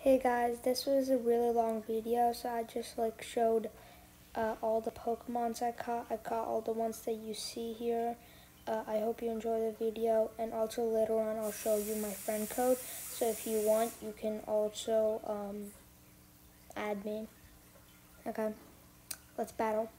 Hey guys, this was a really long video, so I just like showed uh, all the Pokemons I caught. I caught all the ones that you see here. Uh, I hope you enjoy the video, and also later on I'll show you my friend code. So if you want, you can also um, add me. Okay, let's battle.